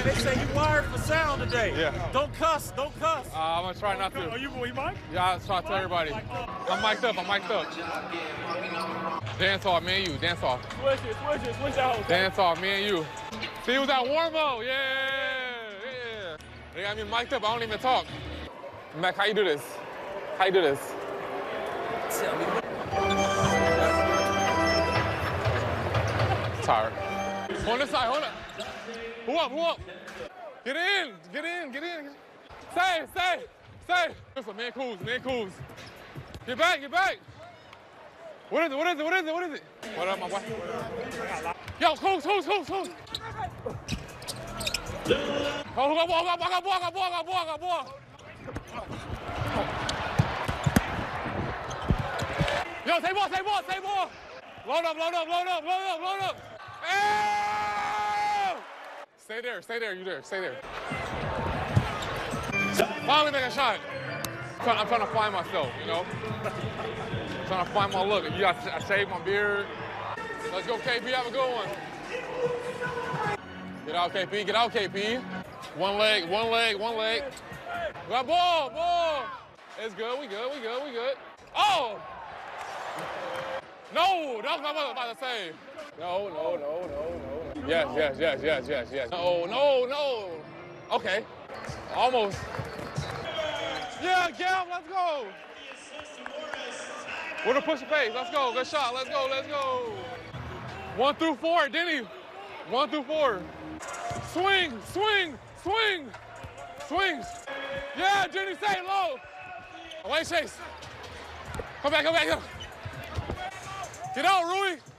Man, they say you wired for sound today. Yeah. Don't cuss. Don't cuss. Uh, I'm gonna try not to. Are to. you, you mic? Yeah, I'll try to tell everybody. I'm mic'd up. I'm mic'd up. Dance off, me and you. Dance off. Switch it, switch it, switch that whole Dance off, me and you. See who's at warm-up? Yeah, yeah. They got me mic'd up. I don't even talk. Mac, how you do this? How you do this? Tired. On this side, hold up. Who up, who up? Get in, get in, get in. Stay, stay, stay. Listen, man, cools, man, cools. Get back, get back. What is it, what is it, what is it, what is it? What up, my boy? Yo, cools, cools, cools, cools. Oh, got ball, got ball, got ball, got ball, got ball. Yo, stay ball, stay ball, stay ball. Load up, load up, load up, load up, load up. Oh! Stay there, stay there, you there, stay there. Finally make a shot. I'm trying, I'm trying to find myself, you know? I'm trying to find my look. You got, I shaved my beard. Let's go, KP, have a good one. Get out, KP, get out, KP. One leg, one leg, one leg. Ball, ball. It's good, we good, we good, we good. Oh! No, that was what I was about to say. No, no, no, no, no. Yes, yes, yes, yes, yes, yes. No, no, no. Okay. Almost. Yeah, Gav, let's go. We're the push pace. Let's go. Good shot. Let's go. Let's go. One through four, Deni. One through four. Swing, swing, swing, swings. Yeah, Deni, stay low. Away, Chase. Come back, come back, come. Get out, Rui.